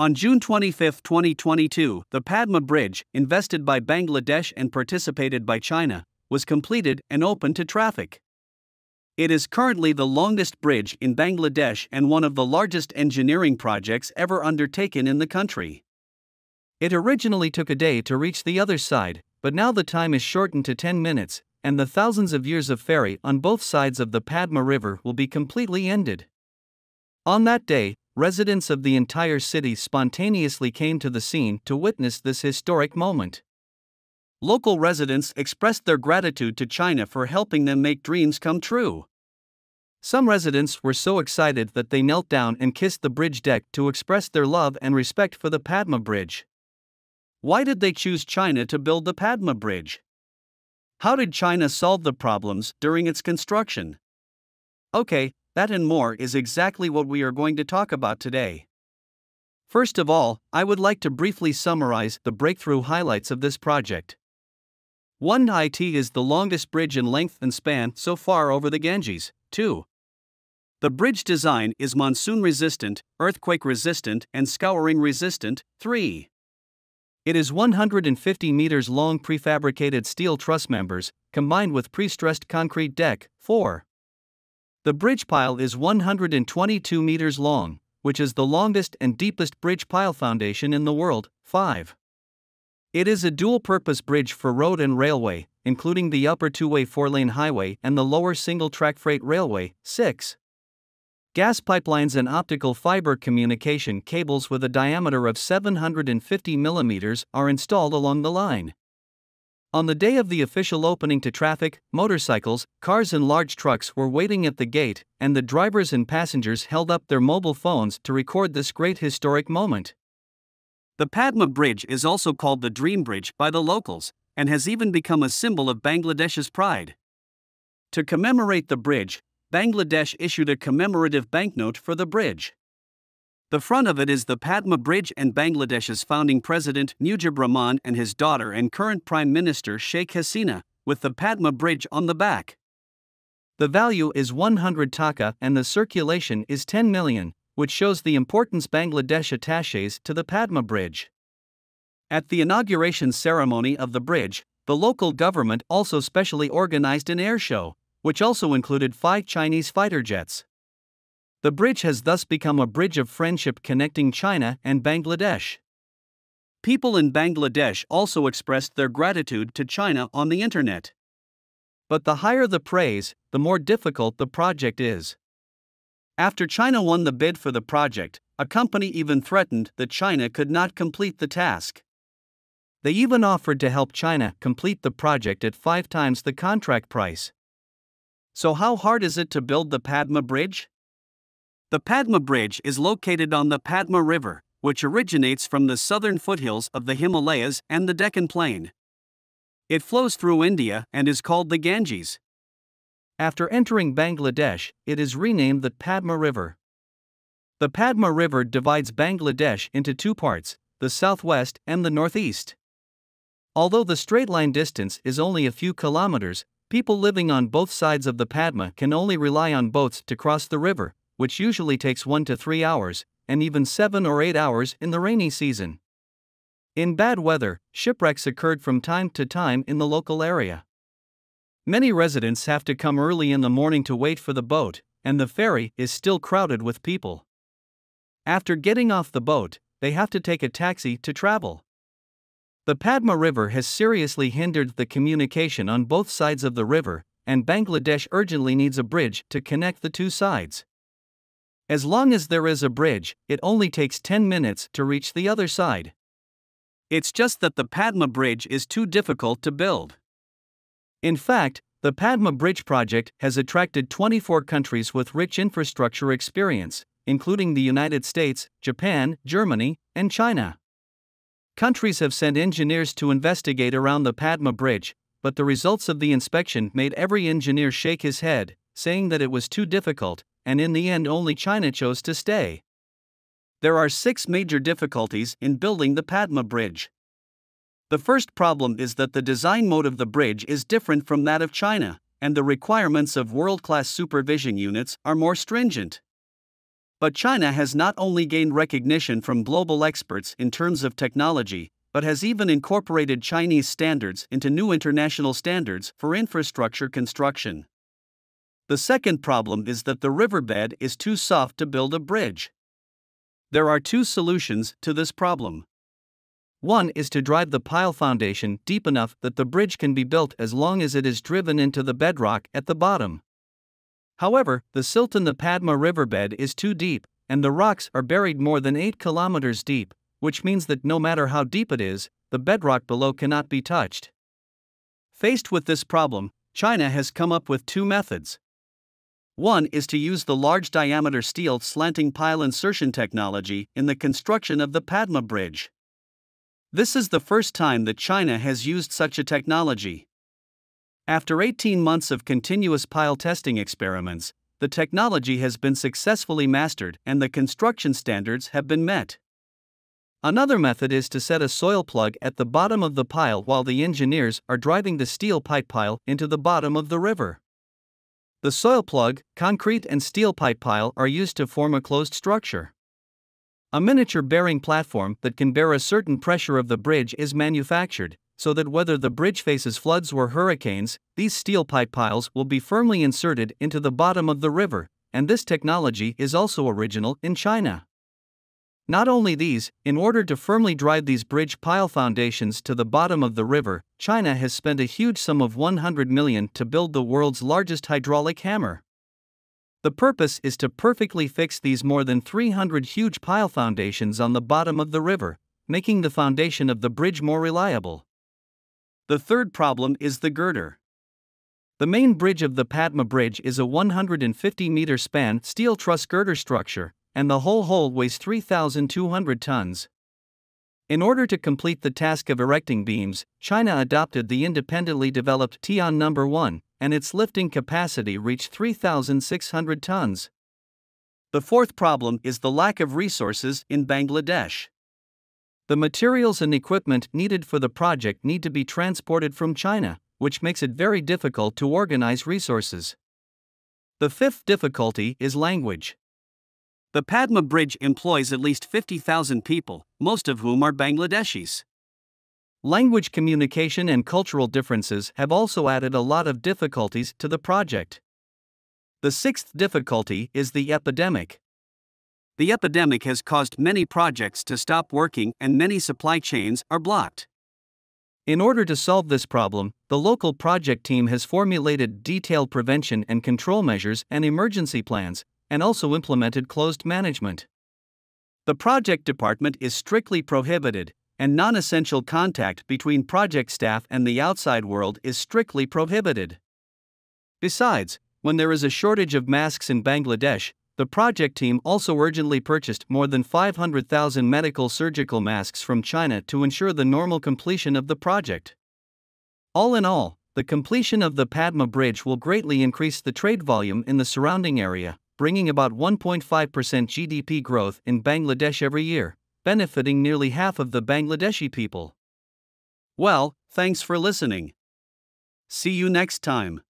On June 25, 2022, the Padma Bridge, invested by Bangladesh and participated by China, was completed and opened to traffic. It is currently the longest bridge in Bangladesh and one of the largest engineering projects ever undertaken in the country. It originally took a day to reach the other side, but now the time is shortened to 10 minutes, and the thousands of years of ferry on both sides of the Padma River will be completely ended. On that day, residents of the entire city spontaneously came to the scene to witness this historic moment. Local residents expressed their gratitude to China for helping them make dreams come true. Some residents were so excited that they knelt down and kissed the bridge deck to express their love and respect for the Padma Bridge. Why did they choose China to build the Padma Bridge? How did China solve the problems during its construction? Okay, that and more is exactly what we are going to talk about today. First of all, I would like to briefly summarize the breakthrough highlights of this project. 1. IT is the longest bridge in length and span so far over the Ganges. 2. The bridge design is monsoon resistant, earthquake resistant, and scouring resistant. 3. It is 150 meters long prefabricated steel truss members, combined with pre-stressed concrete deck. 4. The bridge pile is 122 meters long, which is the longest and deepest bridge pile foundation in the world. 5. It is a dual purpose bridge for road and railway, including the upper two way four lane highway and the lower single track freight railway. 6. Gas pipelines and optical fiber communication cables with a diameter of 750 mm are installed along the line. On the day of the official opening to traffic, motorcycles, cars, and large trucks were waiting at the gate, and the drivers and passengers held up their mobile phones to record this great historic moment. The Padma Bridge is also called the Dream Bridge by the locals, and has even become a symbol of Bangladesh's pride. To commemorate the bridge, Bangladesh issued a commemorative banknote for the bridge. The front of it is the Padma Bridge and Bangladesh's founding president Mujib Rahman and his daughter and current Prime Minister Sheikh Hasina, with the Padma Bridge on the back. The value is 100 taka and the circulation is 10 million, which shows the importance Bangladesh attaches to the Padma Bridge. At the inauguration ceremony of the bridge, the local government also specially organized an air show, which also included five Chinese fighter jets. The bridge has thus become a bridge of friendship connecting China and Bangladesh. People in Bangladesh also expressed their gratitude to China on the internet. But the higher the praise, the more difficult the project is. After China won the bid for the project, a company even threatened that China could not complete the task. They even offered to help China complete the project at five times the contract price. So, how hard is it to build the Padma Bridge? The Padma Bridge is located on the Padma River, which originates from the southern foothills of the Himalayas and the Deccan Plain. It flows through India and is called the Ganges. After entering Bangladesh, it is renamed the Padma River. The Padma River divides Bangladesh into two parts, the southwest and the northeast. Although the straight line distance is only a few kilometers, people living on both sides of the Padma can only rely on boats to cross the river, which usually takes 1 to 3 hours, and even 7 or 8 hours in the rainy season. In bad weather, shipwrecks occurred from time to time in the local area. Many residents have to come early in the morning to wait for the boat, and the ferry is still crowded with people. After getting off the boat, they have to take a taxi to travel. The Padma River has seriously hindered the communication on both sides of the river, and Bangladesh urgently needs a bridge to connect the two sides. As long as there is a bridge, it only takes 10 minutes to reach the other side. It's just that the Padma Bridge is too difficult to build. In fact, the Padma Bridge project has attracted 24 countries with rich infrastructure experience, including the United States, Japan, Germany, and China. Countries have sent engineers to investigate around the Padma Bridge, but the results of the inspection made every engineer shake his head, saying that it was too difficult and in the end, only China chose to stay. There are six major difficulties in building the Padma Bridge. The first problem is that the design mode of the bridge is different from that of China, and the requirements of world class supervision units are more stringent. But China has not only gained recognition from global experts in terms of technology, but has even incorporated Chinese standards into new international standards for infrastructure construction. The second problem is that the riverbed is too soft to build a bridge. There are two solutions to this problem. One is to drive the pile foundation deep enough that the bridge can be built as long as it is driven into the bedrock at the bottom. However, the silt in the Padma riverbed is too deep, and the rocks are buried more than 8 kilometers deep, which means that no matter how deep it is, the bedrock below cannot be touched. Faced with this problem, China has come up with two methods. One is to use the large diameter steel slanting pile insertion technology in the construction of the Padma Bridge. This is the first time that China has used such a technology. After 18 months of continuous pile testing experiments, the technology has been successfully mastered and the construction standards have been met. Another method is to set a soil plug at the bottom of the pile while the engineers are driving the steel pipe pile into the bottom of the river. The soil plug, concrete, and steel pipe pile are used to form a closed structure. A miniature bearing platform that can bear a certain pressure of the bridge is manufactured, so that whether the bridge faces floods or hurricanes, these steel pipe piles will be firmly inserted into the bottom of the river, and this technology is also original in China. Not only these, in order to firmly drive these bridge pile foundations to the bottom of the river, China has spent a huge sum of 100 million to build the world's largest hydraulic hammer. The purpose is to perfectly fix these more than 300 huge pile foundations on the bottom of the river, making the foundation of the bridge more reliable. The third problem is the girder. The main bridge of the Padma Bridge is a 150 meter span steel truss girder structure, and the whole hull weighs 3,200 tons. In order to complete the task of erecting beams, China adopted the independently developed Tian No. 1, and its lifting capacity reached 3,600 tons. The fourth problem is the lack of resources in Bangladesh. The materials and equipment needed for the project need to be transported from China, which makes it very difficult to organize resources. The fifth difficulty is language. The Padma Bridge employs at least 50,000 people, most of whom are Bangladeshis. Language communication and cultural differences have also added a lot of difficulties to the project. The sixth difficulty is the epidemic. The epidemic has caused many projects to stop working and many supply chains are blocked. In order to solve this problem, the local project team has formulated detailed prevention and control measures and emergency plans, and also implemented closed management. The project department is strictly prohibited, and non essential contact between project staff and the outside world is strictly prohibited. Besides, when there is a shortage of masks in Bangladesh, the project team also urgently purchased more than 500,000 medical surgical masks from China to ensure the normal completion of the project. All in all, the completion of the Padma Bridge will greatly increase the trade volume in the surrounding area bringing about 1.5% GDP growth in Bangladesh every year, benefiting nearly half of the Bangladeshi people. Well, thanks for listening. See you next time.